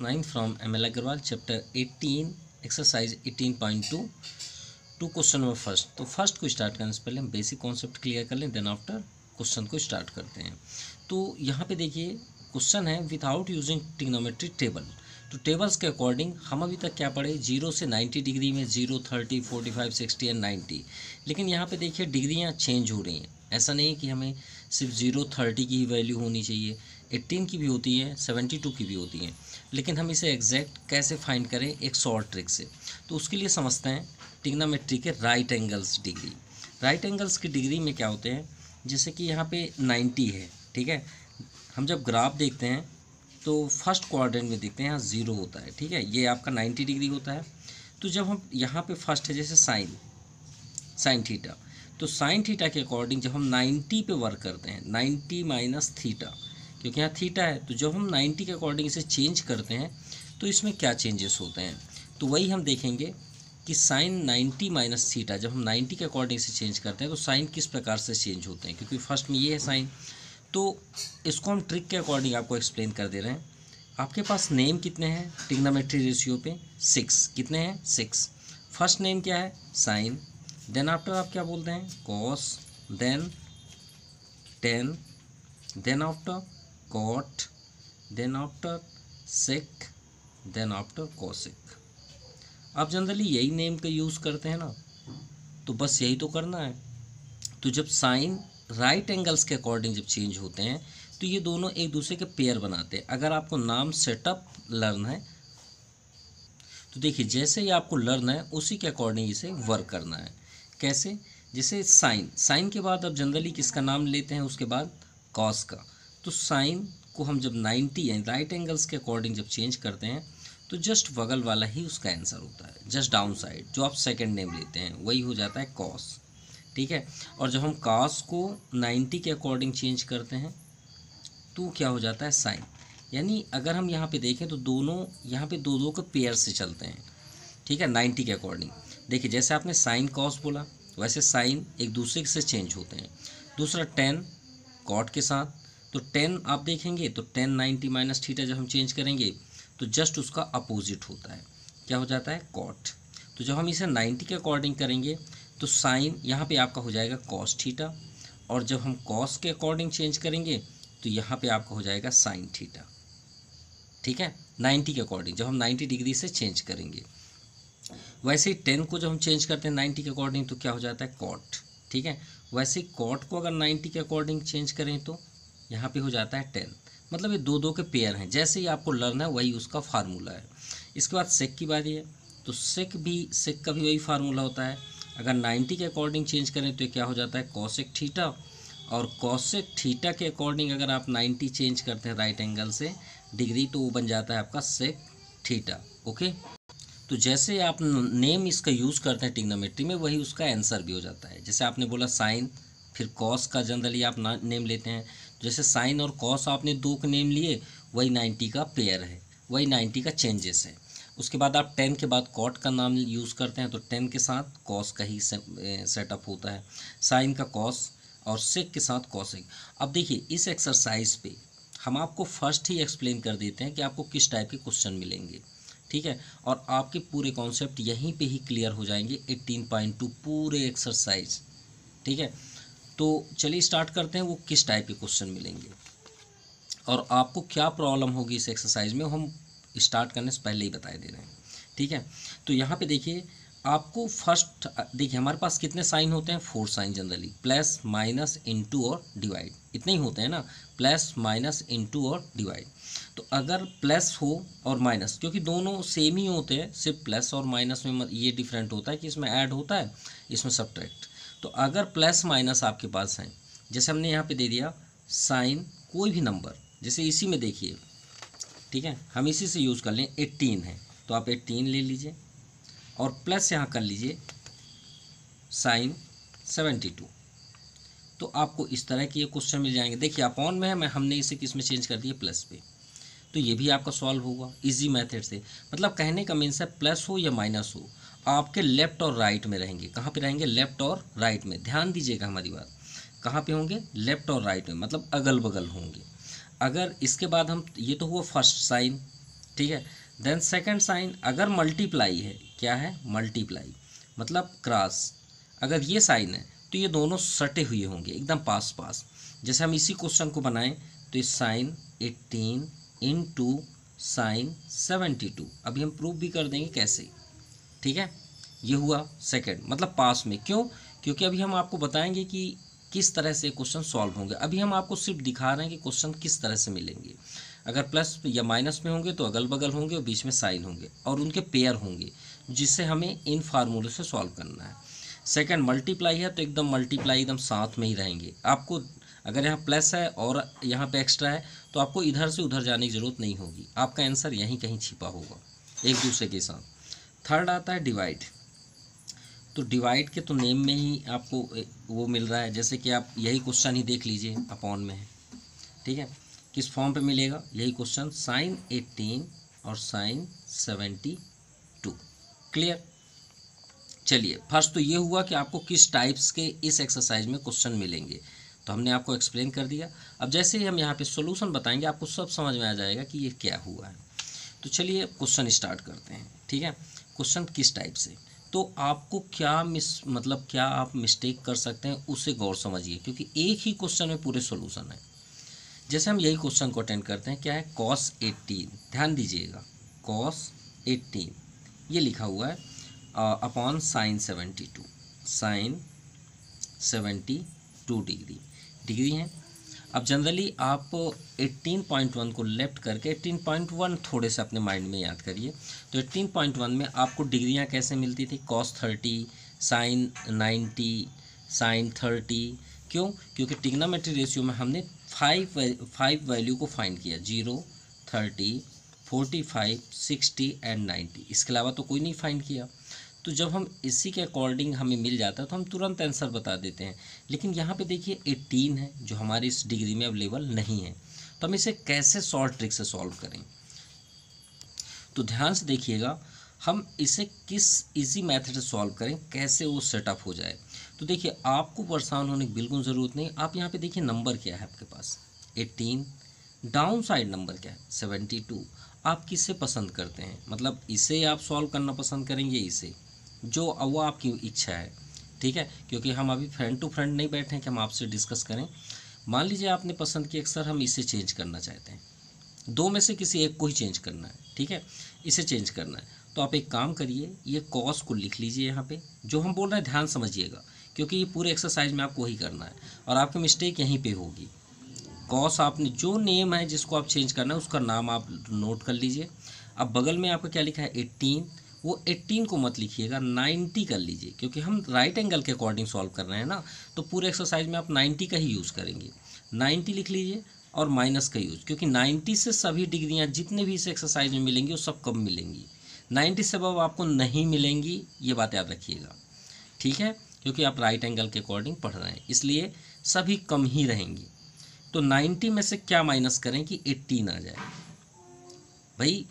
9 from ML Agarwal chapter 18 exercise 18.2 two two question number first तो first को start करने से पहले हम बेसिक कॉन्सेप्ट क्लियर कर लें देन आफ्टर क्वेश्चन को स्टार्ट करते हैं। तो यहाँ पे देखिए क्वेश्चन है विदाउट यूजिंग टिग्नोमेट्री टेबल तो टेबल्स के अकॉर्डिंग हम अभी तक क्या पढ़े? ज़ीरो से नाइन्टी डिग्री में zero thirty forty five sixty and ninety लेकिन यहाँ पे देखिए, डिग्रियाँ चेंज हो रही हैं। ऐसा नहीं है कि हमें सिर्फ़ ज़ीरो थर्टी की ही वैल्यू होनी चाहिए। एट्टीन की भी होती है सेवेंटी टू की भी होती है। लेकिन हम इसे एग्जैक्ट कैसे फाइंड करें? एक शॉर्ट ट्रिक से। तो उसके लिए समझते हैं टिग्नामेट्री के right angles degree right angles की डिग्री में क्या होते हैं? जैसे कि यहाँ पे नाइन्टी है, ठीक है? हम जब ग्राफ देखते हैं तो फ़र्स्ट क्वाड्रेंट में देखते हैं यहाँ ज़ीरो होता है, ठीक है? ये आपका नाइन्टी डिग्री होता है। तो जब हम यहाँ पे फ़र्स्ट है, जैसे साइन साइन थीटा तो साइन थीटा के अकॉर्डिंग जब हम 90 पे वर्क करते हैं 90 माइनस थीटा क्योंकि यहाँ थीटा है? तो जब हम 90 के अकॉर्डिंग इसे चेंज करते हैं तो इसमें क्या चेंजेस होते हैं? तो वही हम देखेंगे कि साइन 90 माइनस थीटा, जब हम 90 के अकॉर्डिंग से चेंज करते हैं तो साइन किस प्रकार से चेंज होते हैं? क्योंकि फ़र्स्ट में ये है साइन। तो इसको हम ट्रिक के अकॉर्डिंग आपको एक्सप्लेन कर दे रहे हैं। आपके पास नेम कितने हैं? टिग्नामेट्री रेशियो पे सिक्स। कितने हैं? सिक्स। फ़र्स्ट नेम क्या है? साइन। देन आफ्टर आप क्या बोलते हैं? Cos. Then tan. Then after cot then after sec then after cosec आप जनरली यही नेम का यूज़ करते हैं ना तो बस यही तो करना है। तो जब साइन राइट एंगल्स के अकॉर्डिंग जब चेंज होते हैं तो ये दोनों एक दूसरे के पेयर बनाते हैं। अगर आपको नाम सेटअप लर्न है तो देखिए, जैसे ही आपको लर्न है, उसी के अकॉर्डिंग इसे वर्क करना है। कैसे? जैसे साइन साइन के बाद आप जनरली किसका नाम लेते हैं, उसके बाद कॉस का। तो साइन को हम जब 90 यानी राइट एंगल्स के अकॉर्डिंग जब चेंज करते हैं तो जस्ट बगल वाला ही उसका आंसर होता है, जस्ट डाउन साइड जो आप सेकेंड नेम लेते हैं, वही हो जाता है कॉस ठीक है? और जब हम कॉस को 90 के अकॉर्डिंग चेंज करते हैं तो क्या हो जाता है साइन, यानी अगर हम यहाँ पे देखें तो दोनों, यहाँ पे दो दो के पेयर से चलते हैं, ठीक है, नाइन्टी के अकॉर्डिंग। देखिए, जैसे आपने साइन कॉस बोला, वैसे साइन एक दूसरे से चेंज होते हैं, दूसरा टेन कॉट के साथ तो टेन आप देखेंगे तो टेन नाइन्टी माइनस थीटा जब हम चेंज करेंगे तो जस्ट उसका अपोजिट होता है। क्या हो जाता है? कॉट तो जब हम इसे नाइन्टी के अकॉर्डिंग करेंगे तो साइन यहाँ पे आपका हो जाएगा कॉस थीटा, और जब हम कॉस के अकॉर्डिंग चेंज करेंगे तो यहाँ पे आपका हो जाएगा साइन थीटा। ठीक है? नाइन्टी के अकॉर्डिंग, जब हम नाइन्टी डिग्री से चेंज करेंगे। वैसे ही टेन को जब हम चेंज करते हैं नाइन्टी के अकॉर्डिंग तो क्या हो जाता है? कॉट ठीक है? वैसे ही कॉट को अगर नाइन्टी के अकॉर्डिंग चेंज करें तो? यहाँ पे हो जाता है टेन। मतलब ये दो दो के पेयर हैं। जैसे ही आपको लर्न है, वही उसका फार्मूला है। इसके बाद सेक की बारी है। तो सेक भी सेक का भी वही फार्मूला होता है। अगर 90 के अकॉर्डिंग चेंज करें तो क्या हो जाता है? कॉसेक थीटा और कॉसेक थीटा के अकॉर्डिंग अगर आप 90 चेंज करते हैं राइट एंगल से डिग्री तो वो बन जाता है आपका सेक थीटा ओके तो जैसे आप नेम इसका यूज़ करते हैं टिग्नोमेट्री में, वही उसका आंसर भी हो जाता है। जैसे आपने बोला साइन फिर कॉस का जनरली आप नेम लेते हैं। जैसे साइन और कॉस आपने दो के नेम लिए, वही नाइन्टी का पेयर है, वही नाइन्टी का चेंजेस है। उसके बाद आप टेन के बाद कॉट का नाम यूज़ करते हैं तो टेन के साथ कॉस का ही सेटअप होता है। साइन का कॉस और सेक के साथ कॉसिक अब देखिए, इस एक्सरसाइज पे हम आपको फ़र्स्ट ही एक्सप्लेन कर देते हैं कि आपको किस टाइप के क्वेश्चन मिलेंगे, ठीक है? और आपके पूरे कॉन्सेप्ट यहीं पे ही क्लियर हो जाएँगे 18.2 पूरे एक्सरसाइज ठीक है? तो चलिए स्टार्ट करते हैं, वो किस टाइप के क्वेश्चन मिलेंगे? और आपको क्या प्रॉब्लम होगी इस एक्सरसाइज में, हम स्टार्ट करने से पहले ही बता दे रहे हैं, ठीक है? तो यहाँ पे देखिए, आपको फ़र्स्ट देखिए हमारे पास कितने साइन होते हैं? Four sign generally plus minus into और डिवाइड इतने ही होते हैं ना? प्लस माइनस इंटू और डिवाइड तो अगर प्लस हो और माइनस क्योंकि दोनों सेम ही होते हैं, सिर्फ़ प्लस और माइनस में ये डिफरेंट होता है कि इसमें ऐड होता है, इसमें सब्ट्रैक्ट तो अगर प्लस माइनस आपके पास हैं, जैसे हमने यहाँ पे दे दिया, साइन कोई भी नंबर, जैसे इसी में देखिए, ठीक है, हम इसी से यूज़ कर लें एट्टीन है तो आप एट्टीन ले लीजिए, और प्लस यहाँ कर लीजिए, साइन सेवेंटी टू। तो आपको इस तरह के ये क्वेश्चन मिल जाएँगे। देखिए अपॉन में है, मैं हमने इसे किसमें चेंज कर दिया? प्लस पे। तो ये भी आपका सॉल्व होगा इजी मेथड से। मतलब कहने का मीन्स है प्लस हो या माइनस हो आपके लेफ़्ट और राइट में रहेंगे। कहाँ पे रहेंगे? लेफ़्ट और राइट में। ध्यान दीजिएगा हमारी बात। कहाँ पे होंगे? लेफ़्ट और राइट में मतलब अगल बगल होंगे। अगर इसके बाद हम, ये तो हुआ फ़र्स्ट साइन, ठीक है? देन सेकंड साइन, अगर मल्टीप्लाई है, क्या है? मल्टीप्लाई मतलब क्रॉस। अगर ये साइन है तो ये दोनों सटे हुए होंगे, एकदम पास पास जैसे हम इसी क्वेश्चन को बनाएँ तो इस sine eighteen into sine seventy two. अभी हम प्रूव भी कर देंगे कैसे? ठीक है? ये हुआ सेकंड मतलब पास में। क्यों? क्योंकि अभी हम आपको बताएँगे कि किस तरह से क्वेश्चन सॉल्व होंगे। अभी हम आपको सिर्फ़ दिखा रहे हैं कि क्वेश्चन किस तरह से मिलेंगे। अगर प्लस या माइनस में होंगे तो अगल बगल होंगे और बीच में साइन होंगे और उनके पेयर होंगे, जिससे हमें इन फार्मूले से सॉल्व करना है। सेकंड मल्टीप्लाई है तो एकदम मल्टीप्लाई एकदम साथ में ही रहेंगे। आपको, अगर यहाँ प्लस है और यहाँ पे एक्स्ट्रा है तो आपको इधर से उधर जाने की ज़रूरत नहीं होगी। आपका आंसर यहीं कहीं छिपा होगा, एक दूसरे के साथ। थर्ड आता है डिवाइड तो डिवाइड के तो नेम में ही आपको वो मिल रहा है। जैसे कि आप यही क्वेश्चन ही देख लीजिए अपॉन में। ठीक है? किस फॉर्म पे मिलेगा? यही क्वेश्चन साइन एटीन और साइन सेवेंटी टू क्लियर चलिए फ़र्स्ट तो ये हुआ कि आपको किस टाइप्स के, इस एक्सरसाइज में क्वेश्चन मिलेंगे। तो हमने आपको एक्सप्लेन कर दिया। अब जैसे ही हम यहाँ पे सोल्यूशन बताएँगे, आपको सब समझ में आ जाएगा कि ये क्या हुआ है। तो चलिए क्वेश्चन स्टार्ट करते हैं। ठीक है? क्वेश्चन किस टाइप से? तो आपको क्या मिस मतलब क्या आप मिस्टेक कर सकते हैं, उसे गौर समझिए, क्योंकि एक ही क्वेश्चन में पूरे सोल्यूशन है। जैसे हम यही क्वेश्चन को अटेंड करते हैं, क्या है? कॉस एट्टीन ध्यान दीजिएगा। कॉस एट्टीन ये लिखा हुआ है upon sine seventy two sine seventy two degree degree है? अब जनरली आप 18.1 को लेफ़्ट करके 18.1 थोड़े से अपने माइंड में याद करिए। तो 18.1 में आपको डिग्रियाँ कैसे मिलती थी? Cos thirty sine ninety sine thirty क्यों? क्योंकि टिग्नामेट्री रेशियो में हमने फाइव फाइव वैल्यू को फाइंड किया। Zero thirty forty five sixty and ninety इसके अलावा तो कोई नहीं फाइंड किया। तो जब हम इसी के अकॉर्डिंग हमें मिल जाता है तो हम तुरंत आंसर बता देते हैं। लेकिन यहाँ पे देखिए एटीन है, जो हमारी इस डिग्री में अवेलेबल नहीं है। तो हम इसे कैसे शॉर्ट ट्रिक से सॉल्व करें? तो ध्यान से देखिएगा, हम इसे किस इजी मेथड से सॉल्व करें, कैसे वो सेटअप हो जाए। तो देखिए, आपको परेशान होने की बिल्कुल ज़रूरत नहीं। आप यहाँ पे देखिए नंबर क्या है आपके पास? एटीन डाउन साइड नंबर क्या है? सेवेंटी टू आप किससे पसंद करते हैं? मतलब इसे आप सॉल्व करना पसंद करेंगे, इसे। जो वो आपकी इच्छा है, ठीक है? क्योंकि हम अभी फ्रेंड टू फ्रेंड नहीं बैठे हैं कि हम आपसे डिस्कस करें। मान लीजिए आपने पसंद किया सर, हम इसे चेंज करना चाहते हैं। दो में से किसी एक को ही चेंज करना है, ठीक है? इसे चेंज करना है। तो आप एक काम करिए, ये कॉस को लिख लीजिए यहाँ पे, जो हम बोल रहे हैं, ध्यान समझिएगा, क्योंकि ये पूरे एक्सरसाइज में आपको वही करना है। और आपकी मिस्टेक यहीं पे होगी। कॉस आपने जो नेम है जिसको आप चेंज करना है, उसका नाम आप नोट कर लीजिए। अब बगल में आपका क्या लिखा है? एट्टीन वो 18 को मत लिखिएगा 90 कर लीजिए, क्योंकि हम राइट एंगल के अकॉर्डिंग सॉल्व कर रहे हैं ना तो पूरे एक्सरसाइज में आप 90 का ही यूज़ करेंगे। 90 लिख लीजिए और माइनस का यूज़ क्योंकि 90 से सभी डिग्रियाँ जितने भी इस एक्सरसाइज में मिलेंगी, वो सब कम मिलेंगी। 90 से अब आपको नहीं मिलेंगी, ये बात याद रखिएगा। ठीक है? क्योंकि आप राइट एंगल के अकॉर्डिंग पढ़ रहे हैं, इसलिए सभी कम ही रहेंगी। तो 90 में से क्या माइनस करें कि 18 आ जाए? भाई,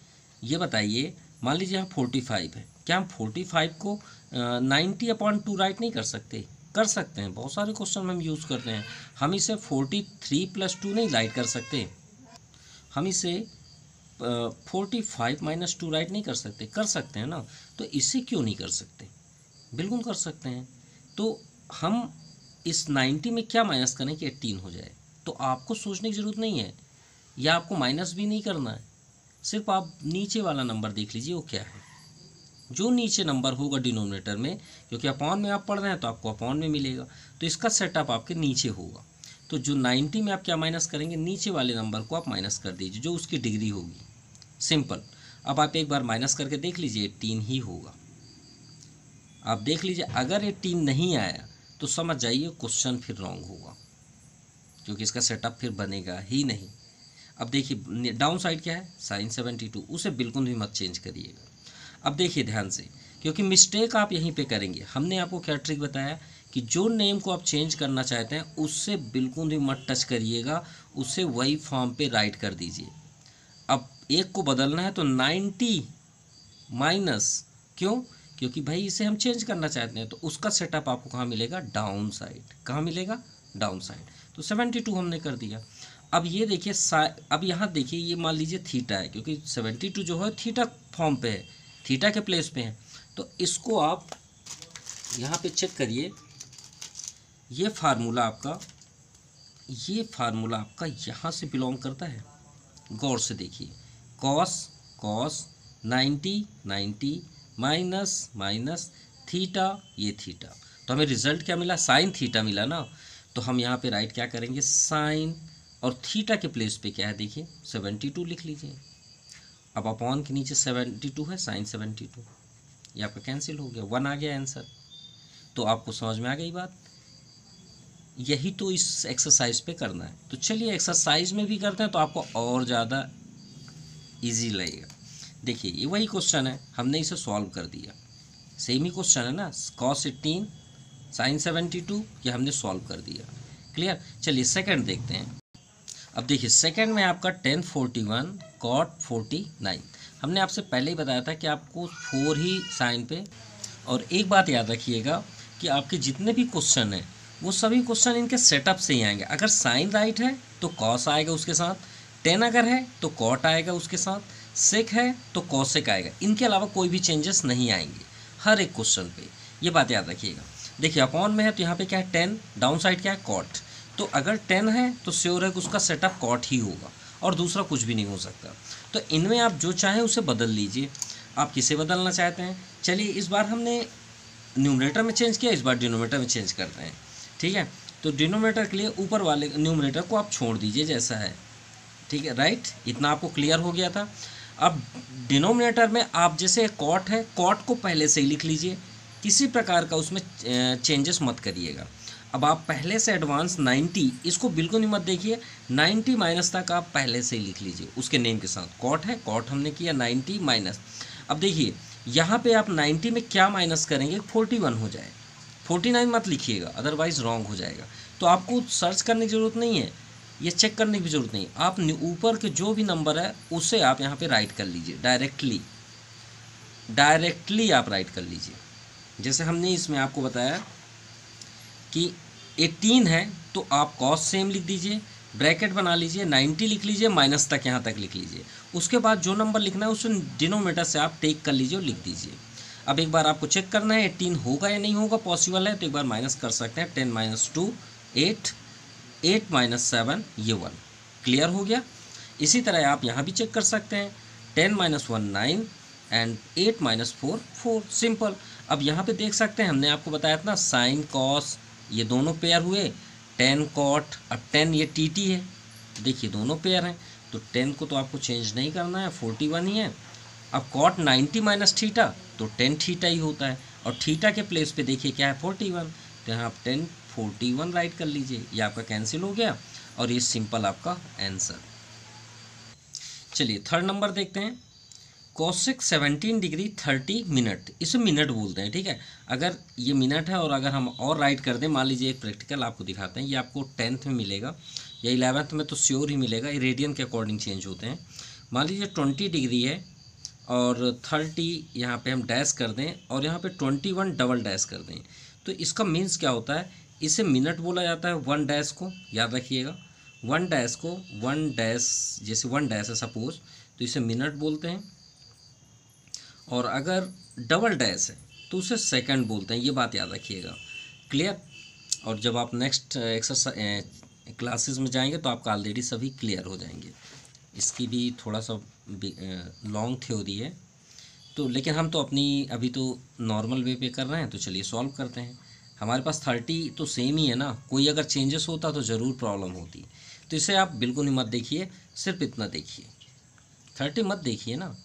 ये बताइए मान लीजिए यहाँ फोर्टी फाइव है, क्या हम फोर्टी फाइव को नाइन्टी अपॉइंट टू राइट नहीं कर सकते? कर सकते हैं, बहुत सारे क्वेश्चन हम यूज़ करते हैं। हम इसे फोर्टी थ्री प्लस टू नहीं राइट कर सकते। हम इसे forty five minus two write नहीं कर सकते कर सकते हैं ना? तो इसे क्यों नहीं कर सकते? बिल्कुल कर सकते हैं। तो हम इस नाइन्टी में क्या माइनस करें कि एट्टीन हो जाए? तो आपको सोचने की ज़रूरत नहीं है। या आपको माइनस भी नहीं करना है। सिर्फ़ आप नीचे वाला नंबर देख लीजिए, वो क्या है? जो नीचे नंबर होगा डिनोमिनेटर में, क्योंकि अपॉन में आप पढ़ रहे हैं तो आपको अपॉन में मिलेगा तो इसका सेटअप आपके नीचे होगा। तो जो 90 में आप क्या माइनस करेंगे, नीचे वाले नंबर को आप माइनस कर दीजिए, जो उसकी डिग्री होगी। सिंपल अब आप एक बार माइनस करके देख लीजिए एट्टीन ही होगा। आप देख लीजिए, अगर एट्टीन नहीं आया तो समझ जाइए क्वेश्चन फिर रॉन्ग होगा। क्योंकि इसका सेटअप फिर बनेगा ही नहीं। अब देखिए डाउन साइड क्या है? साइन सेवेंटी टू उसे बिल्कुल भी मत चेंज करिएगा। अब देखिए ध्यान से, क्योंकि मिस्टेक आप यहीं पे करेंगे। हमने आपको क्या ट्रिक बताया कि जो नेम को आप चेंज करना चाहते हैं, उससे बिल्कुल भी मत टच करिएगा, उसे वही फॉर्म पे राइट कर दीजिए। अब एक को बदलना है तो नाइन्टी माइनस क्यों? क्योंकि भाई इसे हम चेंज करना चाहते हैं तो उसका सेटअप आपको कहाँ मिलेगा? डाउन साइड कहाँ मिलेगा? डाउन साइड तो सेवेंटी टू हमने कर दिया। अब ये देखिए अब यहाँ देखिए ये मान लीजिए थीटा है, क्योंकि सेवेंटी टू जो है थीटा फॉर्म पे है, थीटा के प्लेस पे है। तो इसको आप यहाँ पे चेक करिए। ये फार्मूला आपका, ये फार्मूला आपका यहाँ से बिलोंग करता है। गौर से देखिए। Cos cos ninety ninety minus minus theta ये थीटा तो हमें रिज़ल्ट क्या मिला? साइन थीटा मिला ना। तो हम यहाँ पे राइट क्या करेंगे? साइन और थीटा के प्लेस पे क्या है देखिए? सेवेंटी टू लिख लीजिए। अब अपॉन के नीचे सेवेंटी टू है साइन सेवेंटी टू ये आपका कैंसिल हो गया। वन आ गया आंसर तो आपको समझ में आ गई बात? यही तो इस एक्सरसाइज पे करना है। तो चलिए एक्सरसाइज में भी करते हैं तो आपको और ज़्यादा इजी लगेगा। देखिए, ये वही क्वेश्चन है। हमने इसे सॉल्व कर दिया। सेम ही क्वेश्चन है ना? Cos eighteen sine seventy two ये हमने सॉल्व कर दिया। क्लियर चलिए सेकंड देखते हैं। अब देखिए सेकंड में आपका tan forty one cot forty nine हमने आपसे पहले ही बताया था कि आपको फोर ही साइन पे, और एक बात याद रखिएगा कि आपके जितने भी क्वेश्चन हैं, वो सभी क्वेश्चन इनके सेटअप से ही आएँगे। अगर साइन राइट है तो कॉस आएगा उसके साथ टेन अगर है तो कॉट आएगा उसके साथ सेक है तो कॉसेक आएगा। इनके अलावा कोई भी चेंजेस नहीं आएँगे, हर एक क्वेश्चन पे। ये बात याद रखिएगा। देखिए अपॉन में है तो यहाँ पे क्या है टेन डाउन साइड क्या है कॉट तो अगर टेन है तो श्योर है कि उसका सेटअप कॉट ही होगा और दूसरा कुछ भी नहीं हो सकता। तो इनमें आप जो चाहें उसे बदल लीजिए। आप किसे बदलना चाहते हैं? चलिए, इस बार हमने न्यूमरेटर में चेंज किया, इस बार डिनोमीटर में चेंज करते हैं। ठीक है? तो डिनोमीटर के लिए ऊपर वाले न्यूमरेटर को आप छोड़ दीजिए जैसा है। ठीक है? राइट इतना आपको क्लियर हो गया था। अब डिनोमिनेटर में आप जैसे कॉट है कॉट को पहले से ही लिख लीजिए। किसी प्रकार का उसमें चेंजेस मत करिएगा। अब आप पहले से एडवांस 90 इसको बिल्कुल नहीं मत देखिए। 90 माइनस तक आप पहले से ही लिख लीजिए। उसके नेम के साथ कॉट है कॉट हमने किया 90 माइनस अब देखिए, यहाँ पे आप 90 में क्या माइनस करेंगे? 41 हो जाए। 49 मत लिखिएगा अदरवाइज़ रॉन्ग हो जाएगा। तो आपको सर्च करने की ज़रूरत नहीं है। ये चेक करने की ज़रूरत नहीं आप ऊपर के जो भी नंबर है, उसे आप यहाँ पे राइट कर लीजिए डायरेक्टली डायरेक्टली आप राइट कर लीजिए। जैसे हमने इसमें आपको बताया कि 18 है तो आप कॉस सेम लिख दीजिए ब्रैकेट बना लीजिए 90 लिख लीजिए माइनस तक यहाँ तक लिख लीजिए। उसके बाद जो नंबर लिखना है, उसे डिनोमीटर से आप टेक कर लीजिए और लिख दीजिए। अब एक बार आपको चेक करना है एटीन होगा या नहीं होगा पॉसिबल है तो एक बार माइनस कर सकते हैं ten minus two eight eight minus seven ये वन क्लियर हो गया? इसी तरह आप यहाँ भी चेक कर सकते हैं। Ten minus one nine and eight minus four four simple अब यहाँ पे देख सकते हैं, हमने आपको बताया था ना साइन कॉस ये दोनों पेयर हुए। टेन कॉट अब टेन ये टी टी है। देखिए, दोनों पेयर हैं। तो टेन को तो आपको चेंज नहीं करना है फोर्टी वन ही है। अब कॉट नाइन्टी माइनस थीटा तो टेन थीटा ही होता है। और थीटा के प्लेस पे देखिए क्या है फोर्टी वन तो यहाँ आप टेन फोर्टी वन राइट कर लीजिए। ये आपका कैंसिल हो गया। और ये सिंपल आपका आंसर चलिए थर्ड नंबर देखते हैं। Cosec seventeen degree thirty minute, इसे मिनट बोलते हैं, ठीक है? अगर ये मिनट है और अगर हम और राइट कर दें, मान लीजिए एक प्रैक्टिकल आपको दिखाते हैं, ये आपको टेंथ में मिलेगा, या इलेवेंथ में तो श्योर ही मिलेगा ये रेडियन के अकॉर्डिंग चेंज होते हैं। मान लीजिए ट्वेंटी डिग्री है और थर्टी यहाँ पे हम डैश कर दें और यहाँ पे ट्वेंटी वन डबल डैश कर दें तो इसका मीन्स क्या होता है? इसे मिनट बोला जाता है वन डैश को, याद रखिएगा। वन डैश को, वन डैश, जैसे वन डैश है सपोज़ तो इसे मिनट बोलते हैं। और अगर डबल डैश है तो उसे सेकंड बोलते हैं, ये बात याद रखिएगा। क्लियर और जब आप नेक्स्ट एक्सरसाइज क्लासेस में जाएँगे तो आपका ऑलरेडी सभी क्लियर हो जाएँगे। इसकी भी थोड़ा सा लॉन्ग थ्योरी है। तो लेकिन हम तो अपनी, अभी तो नॉर्मल वे पे कर रहे हैं तो चलिए सॉल्व करते हैं। हमारे पास थर्टी तो सेम ही है ना। कोई अगर चेंजेस होता तो ज़रूर प्रॉब्लम होती। तो इसे आप बिल्कुल ही मत देखिए, सिर्फ़ इतना देखिए। थर्टी मत देखिए ना।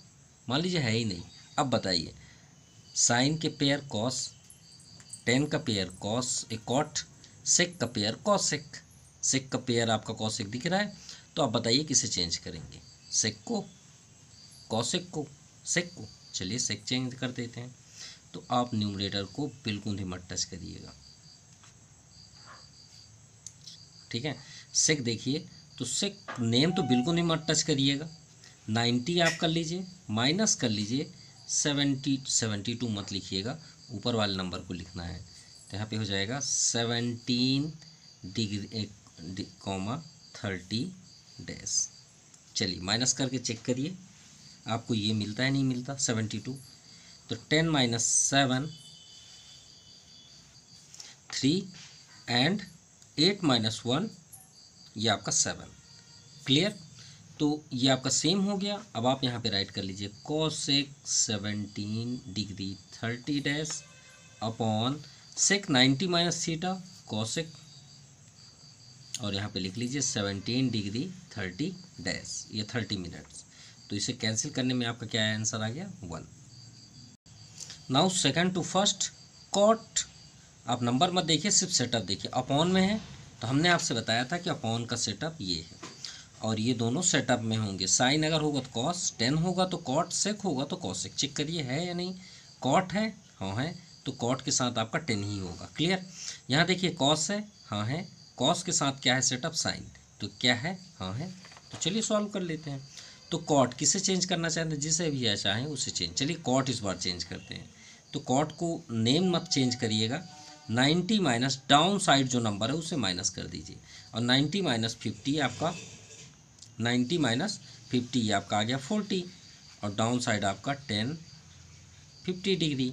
मान लीजिए है ही नहीं। अब बताइए। साइन के पेयर कॉस टेन का पेयर कॉस ए कॉट सेक का पेयर कॉसेक सेक का पेयर आपका कॉसेक दिख रहा है तो आप बताइए किसे चेंज करेंगे? सेक को कॉसेक को सेक को। चलिए सेक चेंज कर देते हैं। तो आप न्यूमरेटर को बिल्कुल ही मत टच करिएगा। ठीक है? सेक देखिए तो सेक नेम तो बिल्कुल ही मत टच करिएगा। नाइन्टी आप कर लीजिए माइनस कर लीजिए सेवेंटी सेवेंटी टू मत लिखिएगा, ऊपर वाले नंबर को लिखना है। तो यहाँ पे हो जाएगा seventeen degree comma thirty dash चलिए, माइनस करके चेक करिए। आपको ये मिलता है, नहीं मिलता? Seventy two. तो ten minus seven, three and eight minus one, ये आपका सेवन। क्लियर? तो ये आपका सेम हो गया। अब आप यहाँ पे राइट कर लीजिए cosec seventeen degree thirty dash upon sec ninety minus theta cosec और यहाँ पे लिख लीजिए सेवनटीन डिग्री थर्टी डैश ये थर्टी मिनट्स तो इसे कैंसिल करने में आपका क्या आंसर आ गया? One now second two first cot आप नंबर मत देखिए, सिर्फ़ सेटअप देखिए। अपॉन में है। तो हमने आपसे बताया था कि अपॉन का सेटअप ये है। और ये दोनों सेटअप में होंगे। साइन अगर होगा तो कॉस टेन होगा तो कॉट सेक होगा तो कॉस कॉसेक चेक करिए, है या नहीं? कॉट है? हाँ है। तो कॉट के साथ आपका टेन ही होगा। क्लियर यहाँ देखिए कॉस है हाँ है। कॉस के साथ क्या है सेटअप साइन तो क्या है? हाँ है। तो चलिए सॉल्व कर लेते हैं। तो कॉट किसे चेंज करना चाहते हैं? जिसे भी या चाहें उसे चेंज चलिए कॉट इस बार चेंज करते हैं। तो कॉट को नेम मत चेंज करिएगा। नाइन्टी माइनस डाउन साइड जो नंबर है उसे माइनस कर दीजिए। और नाइन्टी माइनस फिफ्टी आपका नाइन्टी माइनस फिफ्टी, ये आपका आ गया फोर्टी और डाउन साइड आपका tan fifty degree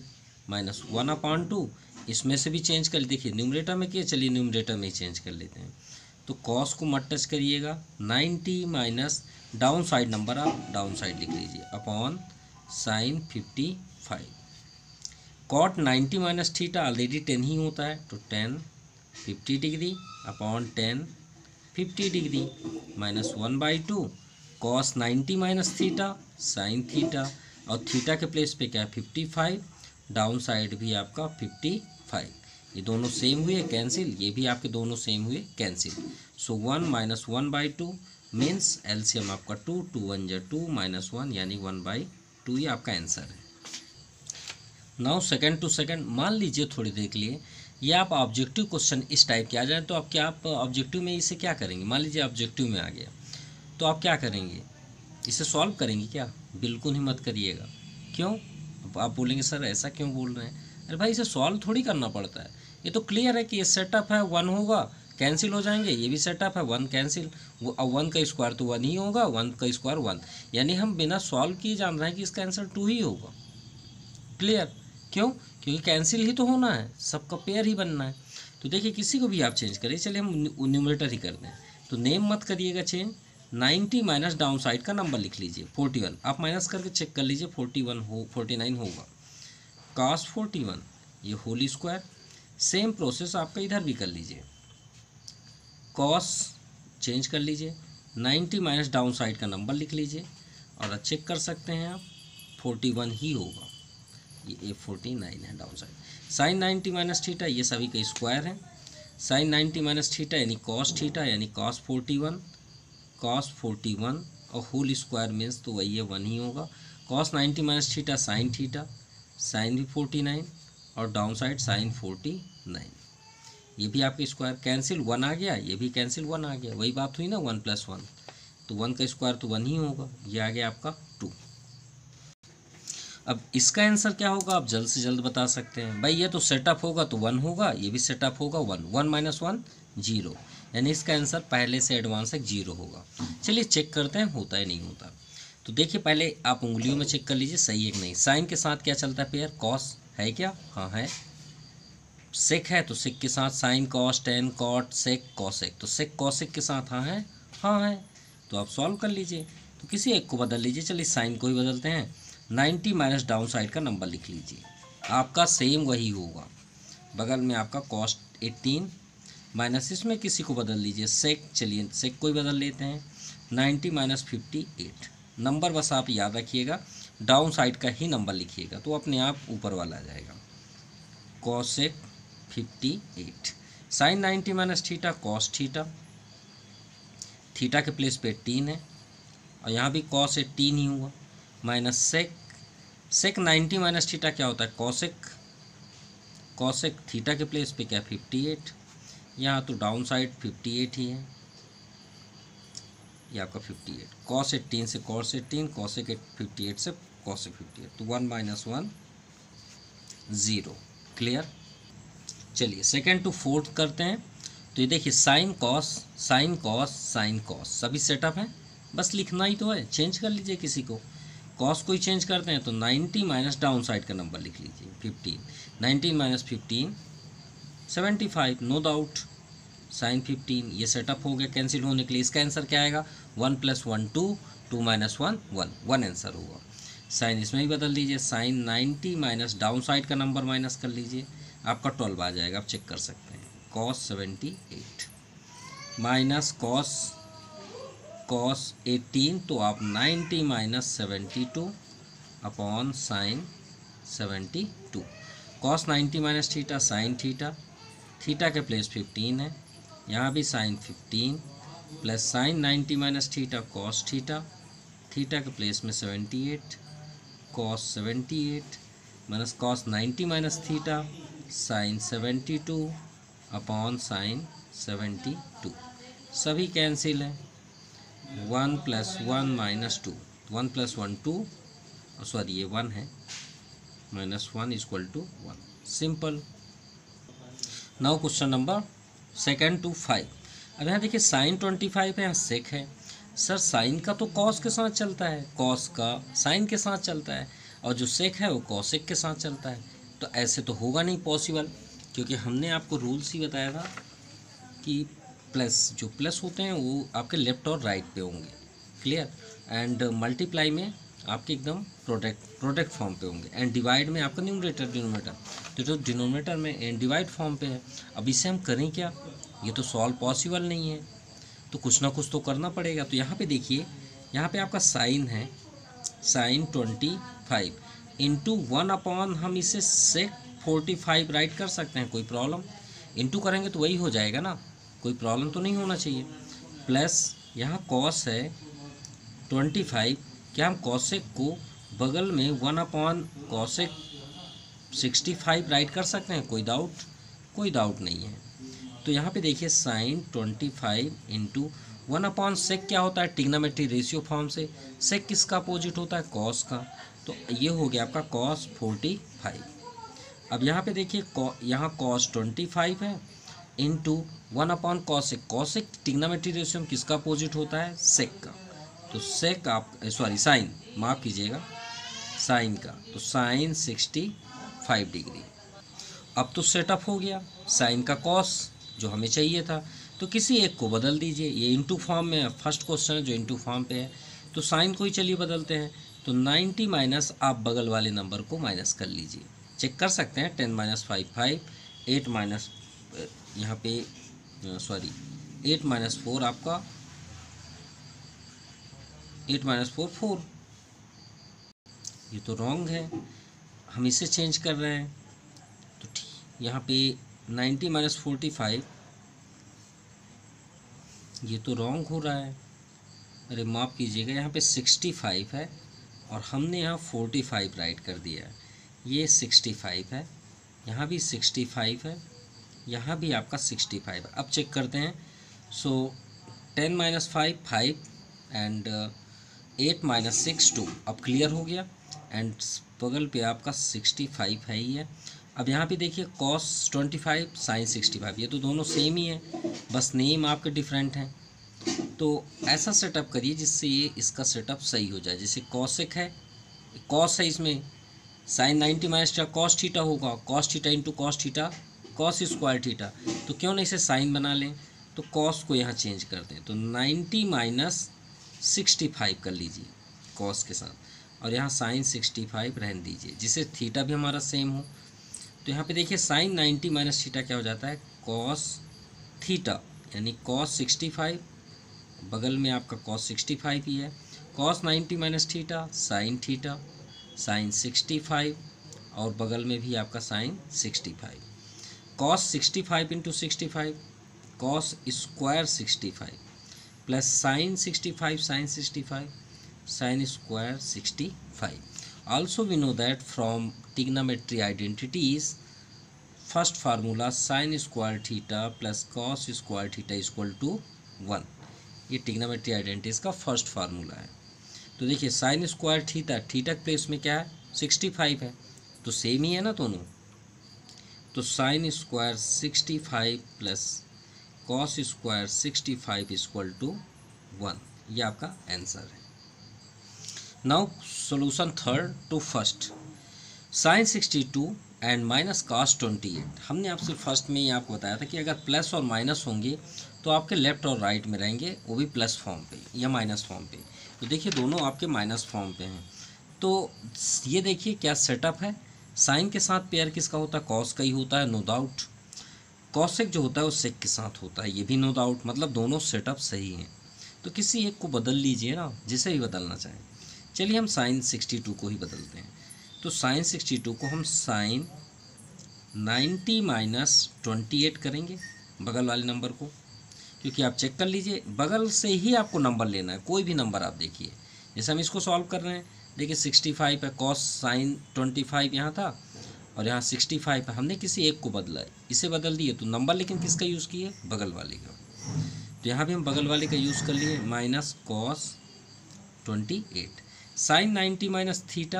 minus one upon two. इसमें से भी चेंज कर, देखिए न्यूमरेटर में क्या, चलिए न्यूमरेटर में ही चेंज कर लेते हैं। तो कॉस को मत टच करिएगा, ninety minus down side number आप डाउन साइड लिख लीजिए, upon sine fifty five cot ninety minus theta already tan ही होता है तो tan fifty degree upon tan fifty degree minus one by two cos ninety minus theta sine theta और theta के place पे क्या है? फिफ्टी फाइव डाउन साइड भी आपका फिफ्टी फाइव ये दोनों सेम हुए कैंसिल ये भी आपके दोनों सेम हुए cancel so one minus one by two means LCM आपका टू टू वन जै टू माइनस वन यानी वन बाई टू ये आपका आंसर है। नाउ सेकंड टू सेकंड मान लीजिए थोड़ी देर के लिए ये आप ऑब्जेक्टिव क्वेश्चन इस टाइप के आ जाए तो आप क्या आप ऑब्जेक्टिव में इसे क्या करेंगे? मान लीजिए ऑब्जेक्टिव में आ गया तो आप क्या करेंगे? इसे सॉल्व करेंगे क्या? बिल्कुल ही मत करिएगा। क्यों? आप बोलेंगे, सर, ऐसा क्यों बोल रहे हैं? अरे भाई, इसे सॉल्व थोड़ी करना पड़ता है। ये तो क्लियर है कि ये सेटअप है वन होगा कैंसिल हो जाएँगे, ये भी सेटअप है वन कैंसिल वो वन का स्क्वायर तो वन ही होगा वन का स्क्वायर वन यानी हम बिना सॉल्व किए जान रहे हैं कि इसका आंसर टू ही होगा। क्लियर क्यों? क्योंकि कैंसिल ही तो होना है, सबका पेयर ही बनना है। तो देखिए, किसी को भी आप चेंज करिए, चलिए हम न्यूमरेटर ही कर दें। तो नेम मत करिएगा change ninety minus down side का नंबर लिख लीजिए फोर्टी वन आप माइनस करके चेक कर लीजिए फोर्टी वन हो फोर्टी नाइन होगा। कास फोर्टी वन ये होली स्क्वायर सेम प्रोसेस आपका इधर भी कर लीजिए। कॉस चेंज कर लीजिए नाइन्टी माइनस डाउन साइड का नंबर लिख लीजिए, और चेक कर सकते हैं आप फोर्टी वन ही होगा। ये ए फोर्टी नाइन है down side sine ninety minus theta ये सभी का स्क्वायर है। साइन नाइन्टी माइनस थीटा यानी कॉस थीटा यानी cos forty one cos forty one और होल स्क्वायर मीन्स तो वही है वन ही होगा। Cos ninety minus theta sine theta sine भी फोर्टी नाइन और down side sine forty nine ये भी आपका स्क्वायर कैंसिल वन आ गया, ये भी कैंसिल वन आ गया। वही बात हुई ना वन प्लस वन तो वन का स्क्वायर तो वन ही होगा। ये आ गया आपका अब इसका आंसर क्या होगा? आप जल्द से जल्द बता सकते हैं। भाई, ये तो सेटअप होगा तो वन होगा, ये भी सेटअप होगा one one minus one zero यानी इसका आंसर पहले से एडवांस एक ज़ीरो होगा। चलिए चेक करते हैं, होता है, नहीं होता। तो देखिए, पहले आप उंगलियों में चेक कर लीजिए, सही है कि नहीं। साइन के साथ क्या चलता है पेयर कॉस है क्या? हाँ है। सेक है तो सेक के साथ sine cos tan cot sec cosec तो सेक कॉसेक के साथ हाँ है? हाँ है। तो आप सॉल्व कर लीजिए। तो किसी एक को बदल लीजिए। चलिए साइन को ही बदलते हैं। नाइन्टी माइनस डाउन साइड का नंबर लिख लीजिए। आपका सेम वही होगा। बगल में आपका कॉस्ट एट्टीन माइनस इसमें किसी को बदल लीजिए। सेक चलिए सेक को ही बदल लेते हैं। Ninety minus fifty eight. Number बस आप याद रखिएगा। डाउन साइड का ही नंबर लिखिएगा तो अपने आप ऊपर वाला आ जाएगा। Cosec fifty eight sine ninety minus theta cos theta. Theta के प्लेस पे एट्टीन है। और यहाँ भी कॉस एट्टीन ही हुआ। Minus sec sec ninety minus theta क्या होता है? कॉसेक कॉसेक थीटा के प्लेस पे क्या फिफ्टी एट यहाँ तो डाउन साइड फिफ्टी एट ही है। ये आपका फिफ्टी एट कॉस एट्टीन से cos eighteen cosec eight fifty eight से कॉसेक फिफ्टी एट तो one minus one zero clear चलिए सेकेंड टू फोर्थ करते हैं। तो ये देखिए sine cos sine cos sine cos सभी सेटअप हैं। बस लिखना ही तो है। चेंज कर लीजिए किसी को। कॉस को ही चेंज करते हैं तो 90 माइनस डाउन साइड का नंबर लिख लीजिए 15 19 minus fifteen seventy five no doubt sine fifteen ये सेटअप हो गया कैंसिल होने के लिए इसका आंसर क्या आएगा? One plus one two two minus one one one answer होगा साइन इसमें भी बदल दीजिए sine ninety minus down side का नंबर माइनस कर लीजिए, आपका ट्वेल्व आ जाएगा, आप चेक कर सकते हैं. Cos seventy eight minus cos cos eighteen तो आप ninety minus seventy two upon sine seventy two cos ninety minus theta sine theta theta के प्लेस फिफ्टीन है। यहाँ भी sine fifteen plus sine ninety minus theta cos theta theta के place में seventy eight cos seventy eight minus cos ninety minus theta sine seventy two upon sine seventy two सभी cancel हैं। One plus one minus two, one plus one two sorry, ये one है, minus one equal to one. Simple. Now question number second two five. अब यहाँ देखिए, sine twenty five है, यहाँ सेक है। सर, साइन का तो कॉस के साथ चलता है। कॉस का साइन के साथ चलता है, और जो सेक है, वो कॉसेक के साथ चलता है। तो ऐसे तो होगा नहीं पॉसिबल क्योंकि हमने आपको रूल्स ही बताया था कि प्लस, जो प्लस होते हैं, वो आपके लेफ़्ट और राइट पे होंगे। क्लियर? एंड मल्टीप्लाई में आपके एकदम प्रोडक्ट प्रोडक्ट फॉर्म पे होंगे। एंड डिवाइड में आपका न्यूमरेटर डिनोमीटर तो जो डिनोमीटर में एंड डिवाइड फॉर्म पे है, अब इसे हम करें क्या? ये तो सॉल्व पॉसिबल नहीं है। तो कुछ ना कुछ तो करना पड़ेगा। तो यहाँ पे देखिए, यहाँ पे आपका साइन है, sine twenty five. Into one upon हम इसे सेक फोर्टी फाइव राइट कर सकते हैं, कोई प्रॉब्लम। इंटू करेंगे तो वही हो जाएगा ना। कोई प्रॉब्लम तो नहीं होना चाहिए। प्लस यहाँ कॉस है ट्वेंटी फाइव क्या हम कॉसेक को बगल में one upon cosec sixty five write कर सकते हैं? कोई डाउट कोई डाउट नहीं है। तो यहाँ पे देखिए sine twenty five into one upon sec क्या होता है? टिग्नामेट्री रेशियो फॉर्म से। सेक किसका अपोजिट होता है? कॉस का। तो ये हो गया आपका कॉस फोर्टी फाइव अब यहाँ पे देखिए यहाँ कॉस ट्वेंटी फाइव है into one upon cosec. Cosec trigonometry ratio में किसका अपोजिट होता है? सेक का। तो सेक आप सॉरी साइन। माफ़ कीजिएगा। साइन का। तो साइन सिक्सटी फाइव डिग्री। अब तो सेटअप हो गया। साइन का कॉस जो हमें चाहिए था। तो किसी एक को बदल दीजिए। ये इंटू फॉर्म में फ़र्स्ट क्वेश्चन है जो इंटू फॉर्म पे है। तो साइन को ही चलिए बदलते हैं। तो 90 माइनस आप बगल वाले नंबर को माइनस कर लीजिए। चेक कर सकते हैं। Ten minus five five, eight minus यहाँ पे सॉरी एट माइनस फोर आपका एट माइनस फोर फोर ये तो रॉन्ग है। हम इसे चेंज कर रहे हैं। तो ठीक, यहाँ पे नाइन्टी माइनस फोर्टी फाइव ये तो रॉन्ग हो रहा है। अरे माफ़ कीजिएगा, यहाँ पे सिक्सटी फाइव है और हमने यहाँ फोर्टी फाइव राइट कर दिया है। ये सिक्सटी फाइव है, यहाँ भी सिक्सटी फाइव है। यहाँ भी आपका सिक्सटी फाइव अब चेक करते हैं। So ten minus five five and eight minus six, two. अब क्लियर हो गया। एंड बगल पे आपका सिक्सटी फाइव है ही है। अब यहाँ पे देखिए cos twenty five sine sixty five ये तो दोनों सेम ही है। बस नेम आपके डिफरेंट हैं। तो ऐसा सेटअप करिए जिससे ये इसका सेटअप सही हो जाए। जैसे कॉसिक है कॉस है इसमें। साइन नाइन्टी माइनस टा कॉस होगा। Cos theta into cos theta. Cos square theta तो क्यों नहीं इसे साइन बना लें? तो कॉस को यहाँ चेंज कर दें। तो नाइन्टी माइनस सिक्सटी फाइव कर लीजिए कॉस के साथ। और यहाँ साइन सिक्सटी फाइव रहन दीजिए, जिससे थीटा भी हमारा सेम हो। तो यहाँ पे देखिए साइन नाइन्टी माइनस थीटा क्या हो जाता है? कॉस थीटा यानी कॉस सिक्सटी फाइव बगल में आपका कॉस सिक्सटी फाइव ही है। Cos ninety minus theta sine theta sine sixty five और बगल में भी आपका sine sixty five cos sixty five into sixty five cos square sixty five plus sine sixty five sine sixty five sine square sixty five also we know that from trigonometry identities first formula sine square theta plus cos square theta equal to one ये trigonometry identities का first formula है। तो देखिए sine square theta theta के place में क्या है? Sixty five है। तो सेम ही है ना दोनों? तो sine square sixty five plus cos square sixty five equal to one ये आपका आंसर है। Now solution third two first sine sixty two and minus cos twenty eight हमने आपसे फ़र्स्ट में ही आपको बताया था कि अगर प्लस और माइनस होंगे तो आपके लेफ़्ट और राइट में रहेंगे, वो भी प्लस फॉर्म पे या माइनस फॉर्म पे। तो देखिए, दोनों आपके माइनस फॉर्म पे हैं। तो ये देखिए क्या सेटअप है। साइन के साथ पेयर किसका होता है? कॉस का ही होता है नो डाउट कॉसेक जो होता है, वो सेक के साथ होता है, ये भी नो डाउट मतलब दोनों सेटअप सही हैं। तो किसी एक को बदल लीजिए ना, जिसे भी बदलना चाहें। चलिए हम साइन सिक्सटी टू को ही बदलते हैं। तो साइन सिक्सटी टू को हम sine ninety minus twenty eight करेंगे, बगल वाले नंबर को। क्योंकि आप चेक कर लीजिए, बगल से ही आपको नंबर लेना है, कोई भी नंबर आप देखिए। जैसे हम इसको सॉल्व कर रहे हैं देखिए सिक्सटी फाइव है कॉस साइन ट्वेंटी फाइव यहाँ था और यहाँ सिक्सटी फाइव है हमने किसी एक को बदला है। इसे बदल दिए तो नंबर लेकिन किसका यूज़ किए? बगल वाले का। तो यहाँ भी हम बगल वाले का यूज़ कर लिए minus cos twenty eight sine ninety minus theta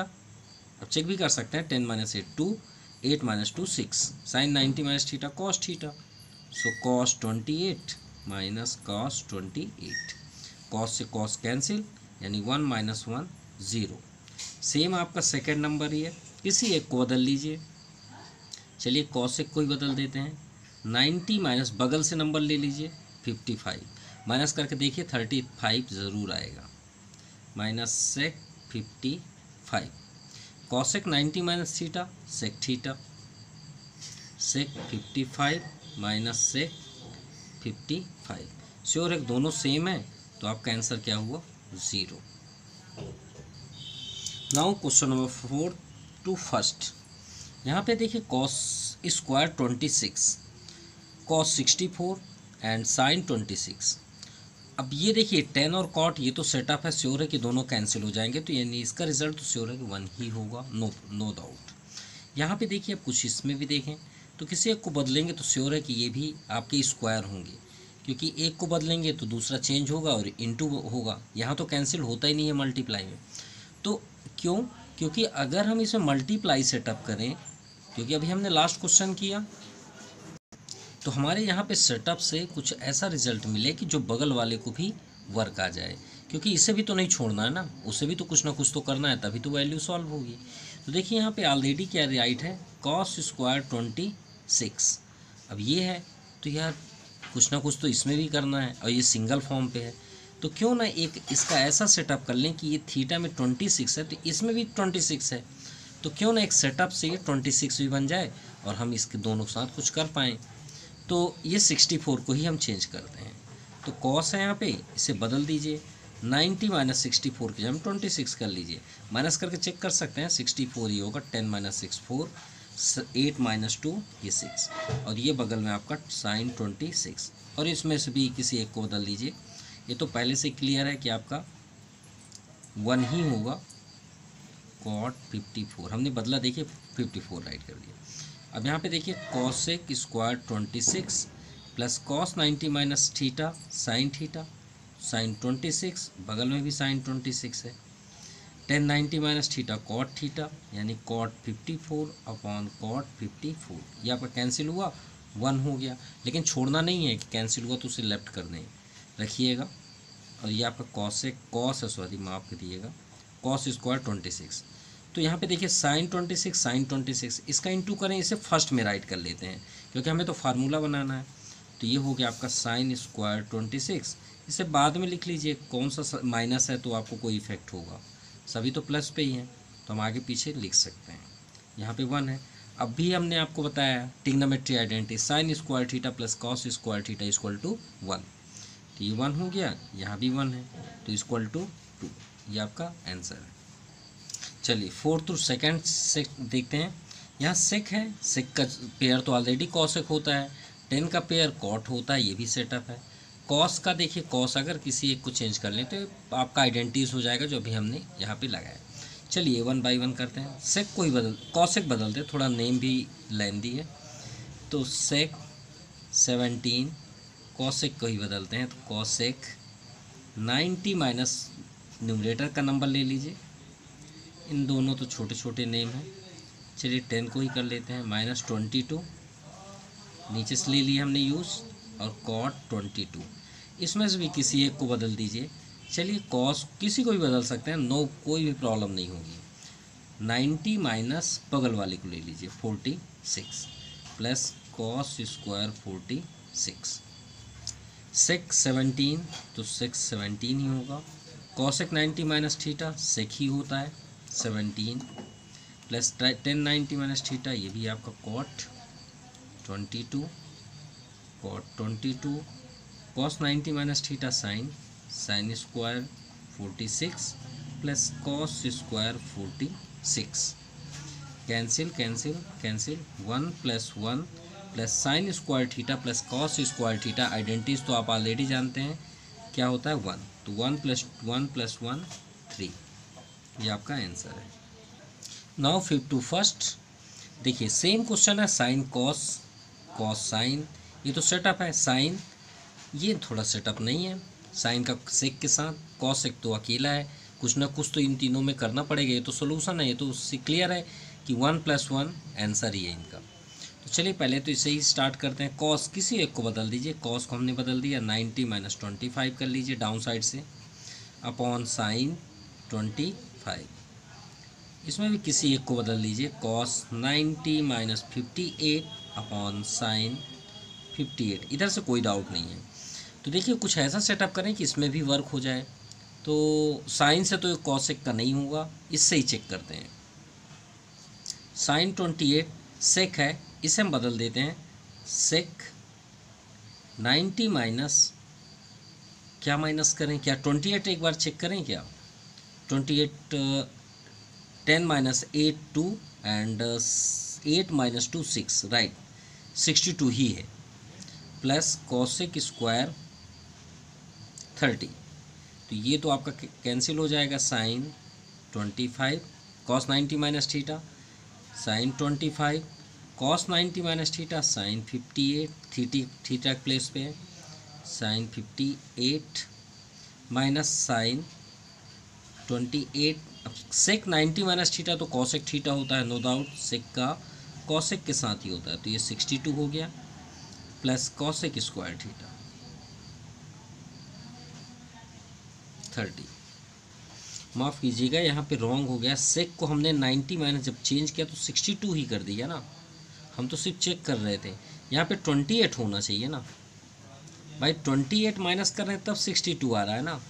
अब चेक भी कर सकते हैं ten minus eight two eight minus two six sine ninety minus theta cos theta so cos twenty eight minus cos twenty eight cos से cos cancel यानी one minus one zero. Same आपका second number ही है। किसी एक को बदल लीजिए। चलिए कॉसेक को ही बदल देते हैं। नाइन्टी माइनस बगल से नंबर ले लीजिए। फिफ्टी फाइव माइनस करके देखिए थर्टी फाइव ज़रूर आएगा। Minus sec fifty five cosec ninety minus theta sec theta. Sec fifty five minus sec fifty five sure एक दोनों सेम है तो आपका आंसर क्या हुआ? Zero. Now question number four, two first. यहाँ पे देखिए cos square twenty six cos sixty four and sine twenty six अब ये देखिए टेन और कॉट ये तो सेटअप है श्योर है कि दोनों कैंसिल हो जाएँगे तो यानी इसका रिज़ल्ट तो श्योर है कि वन ही होगा नो नो डाउट यहाँ पे देखिए अब कुछ इसमें भी देखें तो किसी एक को बदलेंगे तो श्योर है कि ये भी आपके स्क्वायर होंगे। क्योंकि एक को बदलेंगे तो दूसरा चेंज होगा और इंटू होगा। यहाँ तो कैंसिल होता ही नहीं है मल्टीप्लाई में। तो क्यों? क्योंकि अगर हम इसे मल्टीप्लाई सेटअप करें, क्योंकि अभी हमने लास्ट क्वेश्चन किया तो हमारे यहाँ पे सेटअप से कुछ ऐसा रिज़ल्ट मिले कि जो बगल वाले को भी वर्क आ जाए। क्योंकि इसे भी तो नहीं छोड़ना है ना? उसे भी तो कुछ ना कुछ तो करना है, तभी तो वैल्यू सॉल्व होगी। तो देखिए यहाँ पे ऑलरेडी क्या राइट है? कॉस स्क्वायर ट्वेंटी सिक्स अब ये है तो यार कुछ ना कुछ तो इसमें भी करना है, और ये सिंगल फॉर्म पे है। तो क्यों ना एक इसका ऐसा सेटअप कर लें कि ये थीटा में ट्वेंटी सिक्स है तो इसमें भी ट्वेंटी सिक्स है। तो क्यों ना एक सेटअप से ये ट्वेंटी सिक्स भी बन जाए और हम इसके दोनों के साथ कुछ कर पाएँ। तो ये सिक्सटी फोर को ही हम चेंज करते हैं। तो कॉस है यहाँ पे, इसे बदल दीजिए। नाइन्टी माइनस सिक्सटी फोर की हम ट्वेंटी सिक्स कर लीजिए। माइनस करके चेक कर सकते हैं सिक्सटी फोर ये होगा ten minus six four eight minus two ये सिक्स और ये बगल में आपका साइन ट्वेंटी सिक्स और इसमें से भी किसी एक को बदल लीजिए ये तो पहले से क्लियर है कि आपका वन ही होगा। कॉट फिफ्टी फोर हमने बदला देखिए फिफ्टी फोर राइट कर दिया। अब यहाँ पे देखिए cosec square twenty six plus cos ninety minus theta sine theta sine twenty six बगल में भी साइन ट्वेंटी सिक्स है। Tan ninety minus theta cot theta यानी cot fifty four upon cot fifty four ये आपका कैंसिल हुआ one हो गया। लेकिन छोड़ना नहीं है कि कैंसिल हुआ तो उसे लेफ़्ट कर दें रखिएगा और ये आपका कॉस है कॉस है, सॉरी, माफ़ करिएगा। कॉस स्क्वायर ट्वेंटी सिक्स तो यहाँ पे देखिए sine twenty six sine twenty six इसका इंटू करें, इसे फ़र्स्ट में राइट कर लेते हैं, क्योंकि हमें तो फार्मूला बनाना है। तो ये हो गया आपका साइन स्क्वायर ट्वेंटी सिक्स इसे बाद में लिख लीजिए, कौन सा माइनस है तो आपको कोई इफ़ेक्ट होगा। सभी तो प्लस पे ही हैं तो हम आगे पीछे लिख सकते हैं। यहाँ पे वन है। अब भी हमने आपको बताया trigonometry identity sine square theta plus cos square theta equal to one तो ये वन हो गया, यहाँ भी वन है तो इक्वल टू टू ये आपका आंसर है। चलिए फोर्थ और सेकेंड सेक देखते हैं। यहाँ सेक है सेक का पेयर तो ऑलरेडी कॉसेक होता है। टेन का पेयर कॉट होता है, ये भी सेटअप है। कॉस का देखिए कॉस अगर किसी एक को चेंज कर लें तो आपका आइडेंटिटीज हो जाएगा जो अभी हमने यहाँ पे लगाया चलिए वन बाई वन करते हैं। सेक को ही बदल कॉसेक बदलते थोड़ा नेम भी लेंदी है। तो सेक सेवनटीन कॉसेक को ही बदलते हैं तो कॉसेक नाइन्टी माइनस न्यूमरेटर का नंबर ले लीजिए। इन दोनों तो छोटे छोटे नेम हैं। चलिए टेन को ही कर लेते हैं, माइनस ट्वेंटी टू। नीचे से ले लिया हमने यूज़ और कॉट ट्वेंटी टू। इसमें से भी किसी एक को बदल दीजिए। चलिए कॉस किसी को भी बदल सकते हैं नो कोई भी प्रॉब्लम नहीं होगी। नाइन्टी माइनस बगल वाले को ले लीजिए, forty six. Plus cos square forty six. Six seventeen तो सिक्स सेवनटीन ही होगा। Cosec ninety minus theta sec ही होता है seventeen plus tan ninety minus theta ये भी आपका cot twenty two cot twenty two cos ninety minus theta sine sine square forty six plus cos square forty six cancel cancel cancel one plus one plus sine square theta plus cos square theta identities तो आप already जानते हैं। क्या होता है? One तो one plus one plus one three ये आपका आंसर है। नाउ फिफ्थ टू फ़र्स्ट देखिए सेम क्वेश्चन है साइन कॉस कॉस साइन ये तो सेटअप है साइन ये थोड़ा सेटअप नहीं है। साइन का सेक के साथ कॉस एक तो अकेला है। कुछ ना कुछ तो इन तीनों में करना पड़ेगा। ये तो सोल्यूशन है, ये तो उससे क्लियर है कि वन प्लस वन आंसर ही है इनका। तो चलिए पहले तो इसे ही स्टार्ट करते हैं। कॉस किसी एक को बदल दीजिए। कॉस को हमने बदल दिया, नाइन्टी माइनस ट्वेंटी फाइव कर लीजिए डाउन साइड से अपॉन साइन ट्वेंटी फाइव इसमें भी किसी एक को बदल दीजिए। Cos ninety minus fifty eight upon sine fifty eight इधर से कोई डाउट नहीं है। तो देखिए, कुछ ऐसा सेटअप करें कि इसमें भी वर्क हो जाए। तो साइन से तो कॉसेक का नहीं होगा। इससे ही चेक करते हैं। साइन ट्वेंटी एट सेक है। इसे हम बदल देते हैं। सेक नाइन्टी माइनस, क्या माइनस करें, क्या ट्वेंटी एट एक बार चेक करें क्या? Twenty eight ten minus eight two and eight minus two six right sixty two ही है। Plus cosec square thirty. तो ये तो आपका कैंसिल हो जाएगा sine twenty five cos ninety minus theta sine twenty five cos ninety minus theta sine fifty eight theta theta place पे sine fifty eight minus sine twenty eight अब sec ninety minus theta तो cosec theta होता है no doubt सेक का cosec के साथ ही होता है तो ये सिक्सटी टू हो गया plus cosec square theta thirty माफ़ कीजिएगा, यहाँ पे रॉन्ग हो गया सेक को हमने नाइन्टी माइनस जब चेंज किया तो सिक्सटी टू ही कर दिया ना। हम तो सिर्फ़ चेक कर रहे थे। यहाँ पे ट्वेंटी एट होना चाहिए ना। भाई ट्वेंटी एट माइनस कर रहे हैं, तब सिक्सटी टू आ रहा है ना।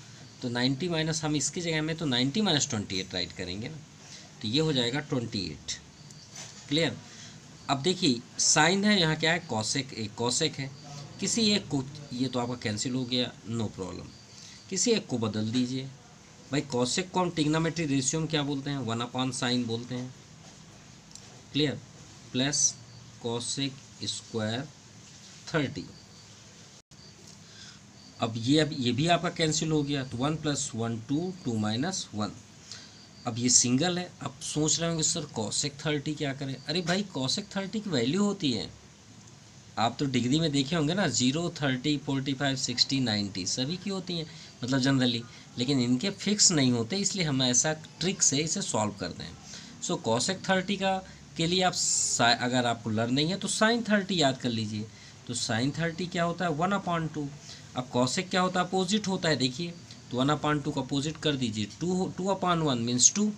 तो नाइन्टी माइनस हम इसकी जगह में तो ninety minus twenty eight write करेंगे ना। तो ये हो जाएगा ट्वेंटी एट क्लियर अब देखिए, साइन है, यहाँ क्या है? कॉसेक एक कॉसेक है। किसी एक को, ये तो आपका कैंसिल हो गया नो प्रॉब्लम किसी एक को बदल दीजिए। भाई कॉसेक को हम टिग्नामेट्री रेशियो में क्या बोलते हैं? वन अपॉन साइन बोलते हैं। Clear plus cosec square thirty अब ये अब, ये भी आपका कैंसिल हो गया तो one plus one two two minus one अब ये सिंगल है, अब सोच रहे होंगे, सर कॉसेक थर्टी क्या करें? अरे भाई कॉसेक थर्टी की वैल्यू होती है। आप तो डिग्री में देखे होंगे ना zero thirty forty five sixty ninety सभी की होती हैं मतलब जनरली लेकिन इनके फिक्स नहीं होते, इसलिए हम ऐसा ट्रिक से इसे सॉल्व करते हैं सो कॉसेक थर्टी का के लिए आप अगर आपको लर्न नहीं है तो साइन थर्टी याद कर लीजिए। तो साइन थर्टी क्या होता है? One upon two. अब कौशिक क्या होता है? अपोजिट होता है, देखिए। तो वन अपान टू का अपोजिट कर दीजिए। Two two upon one means two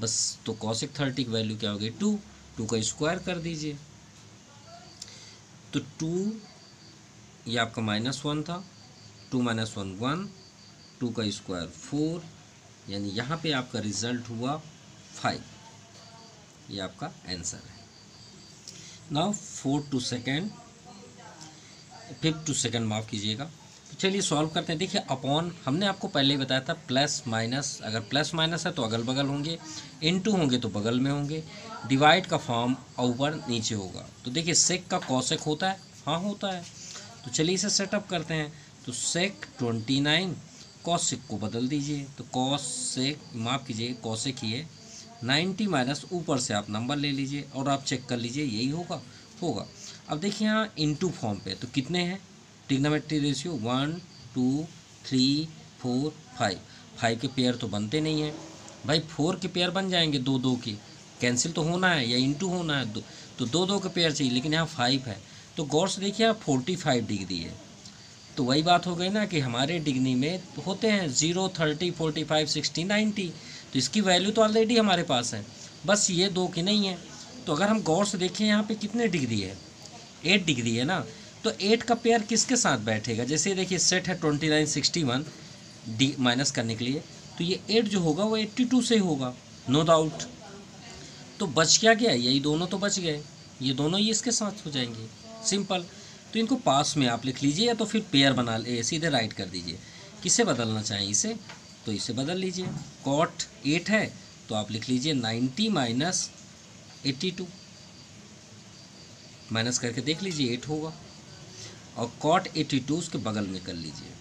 बस तो कौशिक थर्टी की वैल्यू क्या हो होगी टू टू का स्क्वायर कर दीजिए। तो टू ये आपका माइनस वन था। Two minus one one two का स्क्वायर फोर यानी यहाँ पे आपका रिज़ल्ट हुआ फाइव ये आपका आंसर है। Now four two second fifth two second माफ़ कीजिएगा। तो चलिए सॉल्व करते हैं। देखिए अपॉन हमने आपको पहले ही बताया था प्लस माइनस अगर प्लस माइनस है तो अगल बगल होंगे इनटू होंगे तो बगल में होंगे। डिवाइड का फॉर्म ऊपर नीचे होगा। तो देखिए सेक का कॉसेक होता है। हाँ होता है। तो चलिए इसे सेटअप करते हैं। तो सेक ट्वेंटी नाइन कॉसेक को बदल दीजिए। तो कॉस सेक माफ़ कीजिए कॉसेक ही है। नाइन्टी माइनस ऊपर से आप नंबर ले लीजिए और आप चेक कर लीजिए, यही होगा होगा। अब देखिए यहाँ इंटू फॉर्म पे तो कितने हैं? Trigonometry ratio one two three four five five के पेयर तो बनते नहीं हैं। भाई फोर के पेयर बन जाएँगे दो दो के। कैंसिल तो होना है या इंटू होना है, दो तो दो दो के पेयर चाहिए, लेकिन यहाँ फाइव है। तो गौर से देखिए आप फोर्टी फाइव डिग्री है। तो वही बात हो गई ना कि हमारे डिग्री में होते हैं zero thirty forty five sixty ninety तो इसकी वैल्यू तो ऑलरेडी हमारे पास है। बस ये दो की नहीं है। तो अगर हम गौर से देखें, यहाँ पे कितने डिग्री है? एट डिग्री है ना? तो एट का पेयर किसके साथ बैठेगा? जैसे देखिए सेट है twenty nine sixty one D minus करने के लिए। तो ये एट जो होगा, वो एट्टी टू से होगा नो डाउट तो बच क्या गया? यही दोनों तो बच गए। ये दोनों ही इसके साथ हो जाएँगे। सिंपल तो इनको पास में आप लिख लीजिए या तो फिर पेयर बना ले, सीधे राइट कर दीजिए। किसे बदलना चाहिए इसे? तो इसे बदल लीजिए। कॉट एट है तो आप लिख लीजिए ninety minus eighty two minus करके देख लीजिए एट होगा। और कॉट एट्टी टू उसके बगल में कर लीजिए।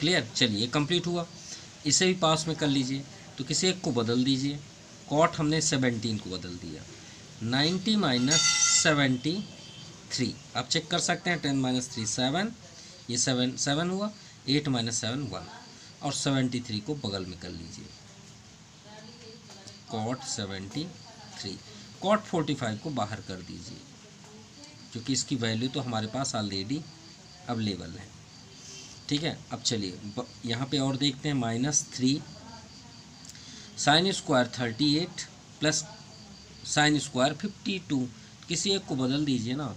क्लियर चलिए कंप्लीट हुआ। इसे भी पास में कर लीजिए तो किसी एक को बदल दीजिए। कॉट हमने सेवनटीन को बदल दिया। नाइन्टी माइनस सेवेंटी थ्री आप चेक कर सकते हैं टेन माइनस थ्री सेवन ये सेवन सेवन हुआ। एट माइनस सेवन वन और सेवेंटी थ्री को बगल में कर लीजिए। Cot seventy three. Cot forty five को बाहर कर दीजिए, क्योंकि इसकी वैल्यू तो हमारे पास ऑलरेडी अवेलेबल है। ठीक है? अब चलिए यहाँ पे और देखते हैं minus three sine square thirty eight plus sine square fifty two किसी एक को बदल दीजिए ना।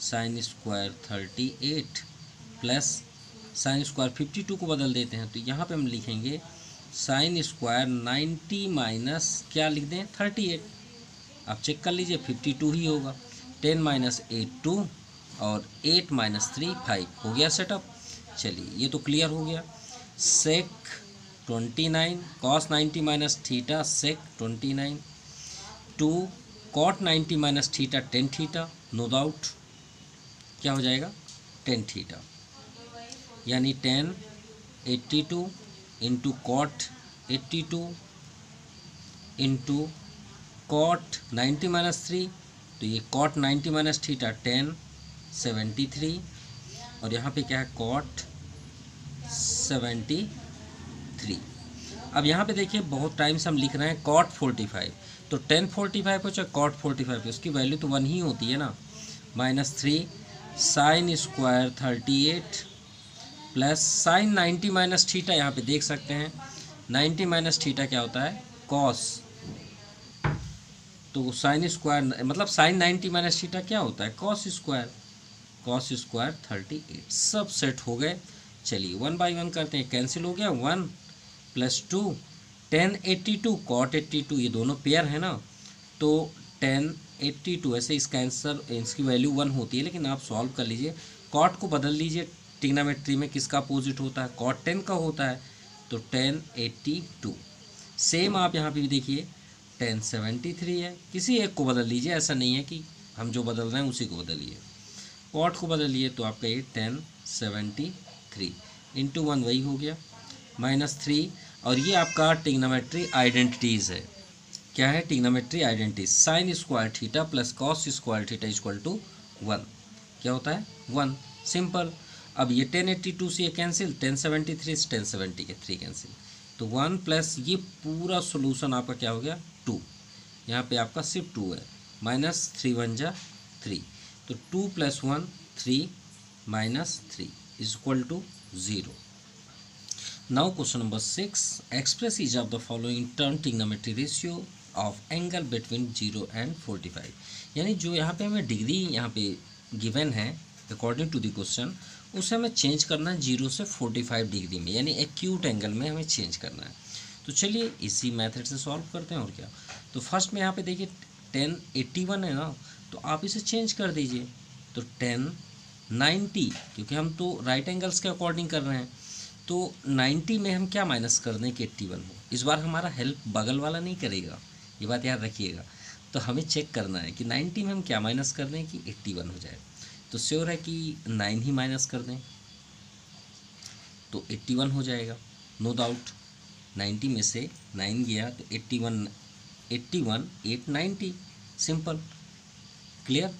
Sine square thirty eight plus sine square fifty two को बदल देते हैं तो यहाँ पे हम लिखेंगे साइन स्क्वायर नाइन्टी माइनस क्या लिख दें? थर्टी एट आप चेक कर लीजिए फिफ्टी टू ही होगा। टेन माइनस एट टू और एट माइनस थ्री फाइव हो गया सेटअप चलिए, ये तो क्लियर हो गया। Sec twenty nine cos ninety minus theta sec twenty nine two cot ninety minus theta tan theta no doubt क्या हो जाएगा? टेन थीटा यानी tan eighty two into cot eighty two into cot ninety minus three तो ये cot ninety minus theta tan seventy three और यहाँ पे क्या है? कॉट सेवेंटी थ्री अब यहाँ पे देखिए, बहुत टाइम से हम लिख रहे हैं कॉट फोर्टी फाइव तो टेन फोर्टी फाइव हो चाहे कॉट फोर्टी फाइव उसकी वैल्यू तो वन ही होती है ना। Minus three sine square thirty eight plus sine ninety minus theta यहाँ पे देख सकते हैं। नाइन्टी माइनस थीटा क्या होता है? कॉस। तो साइन स्क्वायर मतलब साइन नाइन्टी माइनस थीटा क्या होता है? Cos square. Cos square thirty eight. सब सेट हो गए। चलिए वन बाई वन करते हैं। कैंसिल हो गया। One plus two, tan eighty two, cot eighty two, ये दोनों पेयर है ना? तो टेन एट्टी टू, ऐसे इसका आंसर, इसकी वैल्यू वन होती है, लेकिन आप सॉल्व कर लीजिए। कॉट को बदल लीजिए। टिग्नामेट्री में किसका अपोजिट होता है? कॉट टेन का होता है तो टेन एट्टी टू। सेम आप यहाँ पे भी देखिए, टेन सेवेंटी थ्री है। किसी एक को बदल लीजिए, ऐसा नहीं है कि हम जो बदल रहे हैं उसी को बदलिए। कॉट को बदलिए तो आपका ये tan seventy three. Into one वही हो गया, माइनस थ्री। और ये आपका टिग्नामेट्री आइडेंटिटीज़ है। क्या है? Trigonometry identities. Sine square theta plus cos square theta equal to one. क्या होता है? वन। सिंपल। अब ये टेन एट्टी टू से ये कैंसिल टेन सेवेंटी थ्री से टेन सेवेंटी के थ्री कैंसिल तो वन प्लस ये पूरा सोल्यूशन आपका क्या हो गया? टू यहाँ पे आपका सिर्फ़ टू है। माइनस थ्री वन जा थ्री तो two plus one three minus three is equal to zero now question number six express is of the following term trigonometry ratio of angle between zero and forty five यानी जो यहाँ पे हमें degree यहाँ पे given है according to the question उसे हमें चेंज करना है ज़ीरो से फोर्टी फाइव डिग्री में, यानी एक्यूट एंगल में हमें चेंज करना है। तो चलिए इसी मेथड से सॉल्व करते हैं और क्या। तो फ़र्स्ट में यहाँ पे देखिए टेन एट्टी वन है ना तो आप इसे चेंज कर दीजिए। तो टेन नाइन्टी क्योंकि हम तो राइट एंगल्स के अकॉर्डिंग कर रहे हैं। तो नाइन्टी में हम क्या माइनस कर दें कि एट्टी वन हो? इस बार हमारा हेल्प बगल वाला नहीं करेगा। ये बात याद रखिएगा। तो हमें चेक करना है कि नाइन्टी में हम क्या माइनस कर दें कि एट्टी वन हो जाए। तो श्योर है कि नाइन ही माइनस कर दें। तो एट्टी वन हो जाएगा। नो डाउट नाइन्टी में से नाइन गया तो eighty one eighty one eight ninety simple clear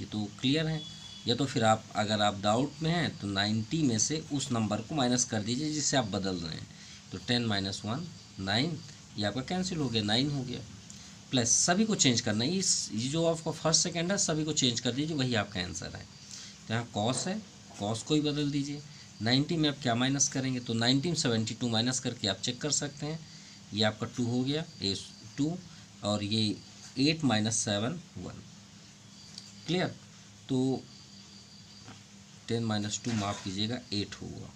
ये तो क्लियर है। या तो फिर आप, अगर आप डाउट में हैं तो नाइन्टी में से उस नंबर को माइनस कर दीजिए जिससे आप बदल रहे हैं। तो टेन माइनस वन नाइन ये आपका कैंसिल हो गया नाइन हो गया। प्लस सभी को चेंज करना है। ये जो आपका फ़र्स्ट सेकेंड है, सभी को चेंज कर दीजिए, वही आपका आंसर है। तो यहाँ कॉस है कॉस को ही बदल दीजिए। नाइन्टी में आप क्या माइनस करेंगे? तो नाइनटीन सेवेंटी टू माइनस करके आप चेक कर सकते हैं। ये आपका टू हो गया ए टू और ये eight minus seven one clear तो टेन माइनस टू माफ़ कीजिएगा एट होगा।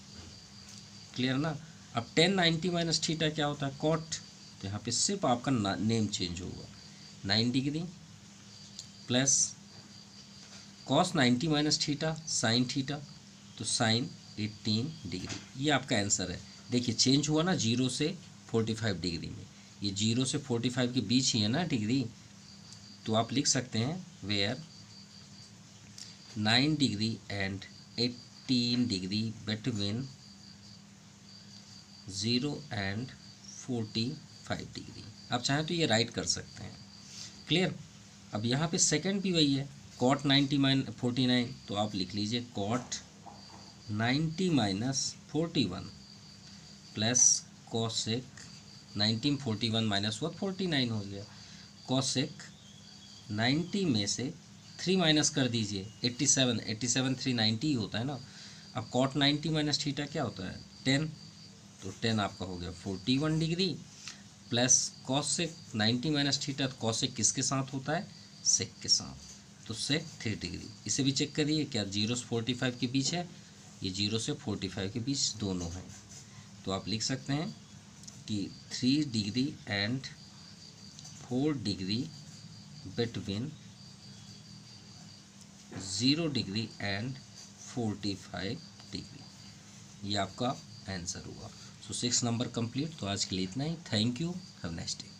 क्लियर ना? अब टेन नाइन्टी माइनस थीटा क्या होता है? कॉट तो यहाँ पे सिर्फ़ आपका नेम चेंज होगा। Nine degree plus cos ninety minus theta sine theta तो साइन एट्टीन डिग्री ये आपका आंसर है। देखिए चेंज हुआ ना ज़ीरो से फोर्टी फाइव डिग्री में। ये ज़ीरो से फोर्टी फाइव के बीच ही है ना डिग्री तो आप लिख सकते हैं where nine degree and eighteen degree between zero and forty five degree आप चाहें तो ये राइट कर सकते हैं। क्लियर अब यहाँ पे सेकंड भी वही है। Cot ninety minus forty nine तो आप लिख लीजिए cot ninety minus forty one plus cosec nineteen forty one minus हुआ फोर्टी नाइन हो गया। कॉसेक नाइन्टी में से थ्री माइनस कर दीजिए। Eighty seven eighty seven three ninety ही होता है ना। अब कॉट नाइन्टी माइनस थीटा क्या होता है? टेन तो टेन आपका हो गया forty one degree plus cosec ninety minus theta तो कॉसेक किसके साथ होता है? सेक के साथ। तो सेक थ्री डिग्री। इसे भी चेक करिए, क्या ज़ीरो से फोर्टी फाइव के बीच है? ये ज़ीरो से फोर्टी फाइव के बीच दोनों हैं। तो आप लिख सकते हैं कि three degree and four degree between zero degree and forty five degree. ये आपका आंसर हुआ। सो सिक्स नंबर कंप्लीट तो आज के लिए इतना ही. Thank you have next day